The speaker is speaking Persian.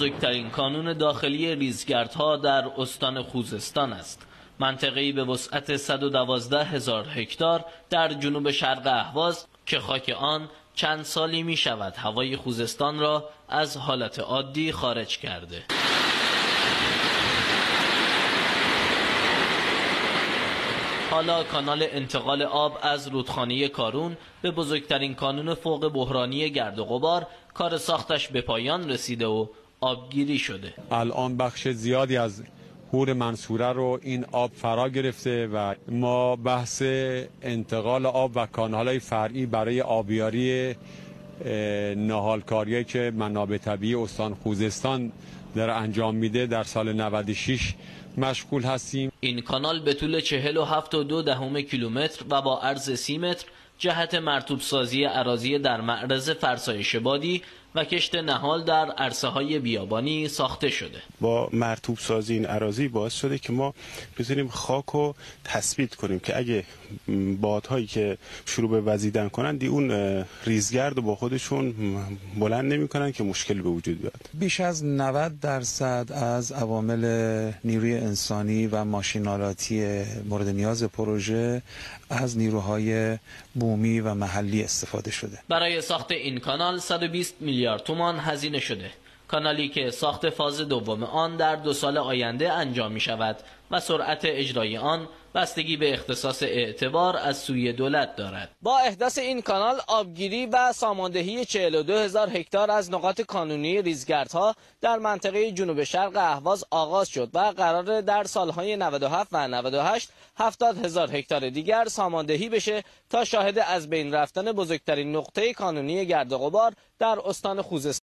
بزرگترین کانون داخلی ریزگردها در استان خوزستان است. منطقه‌ای به وسعت 112 هزار هکتار در جنوب شرق اهواز که خاک آن چند سالی می شود هوای خوزستان را از حالت عادی خارج کرده. حالا کانال انتقال آب از رودخانه کارون به بزرگترین کانون فوق بحرانی گرد و غبار کار ساختش به پایان رسیده و آبگیری شده. الان بخش زیادی از هور منصوره رو این آب فرا گرفته و ما بحث انتقال آب و کانالهای فرعی برای آبیاری نهالکاریایی که منابع طبیعی استان خوزستان در انجام میده در سال 96 مشغول هستیم. این کانال به طول 47 و دو دهم کیلومتر و با عرض سی متر جهت مرتوب سازی عراضی در معرض فرسایش بادی و کشت نهال در عرصه های بیابانی ساخته شده. با مرتوب سازی این عراضی باعث شده که ما بتونیم خاک رو تثبیت کنیم که اگه بادهایی که شروع به وزیدن کنن دی اون ریزگرد با خودشون بلند نمی‌کنن که مشکل به وجود بیاد. بیش از 90 درصد از عوامل نیروی انسانی و ماشینالاتی مورد نیاز پروژه از نیروهای بومی و محلی استفاده شده. برای ساخت این کانال 120 میلیارد تومان هزینه شده. کانالی که ساخت فاز دوم آن در دو سال آینده انجام می شود و سرعت اجرای آن بستگی به اختصاص اعتبار از سوی دولت دارد. با احداث این کانال آبگیری و ساماندهی 42 هزار هکتار از نقاط کانونی ریزگردها در منطقه جنوب شرق اهواز آغاز شد و قرار در سالهای 97 و 98 70 هزار هکتار دیگر ساماندهی بشه تا شاهد از بین رفتن بزرگترین نقطه کانونی گرد غبار در استان خوزستان